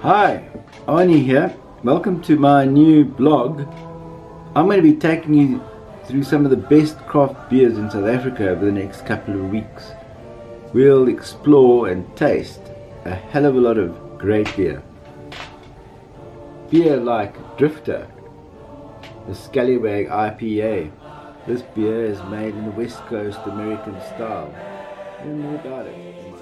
Hi, Arnie here. Welcome to my new blog. I'm going to be taking you through some of the best craft beers in South Africa over the next couple of weeks. We'll explore and taste a hell of a lot of great beer. Beer like Drifter, the Scallywag IPA. This beer is made in the West Coast American style. Learn more about it.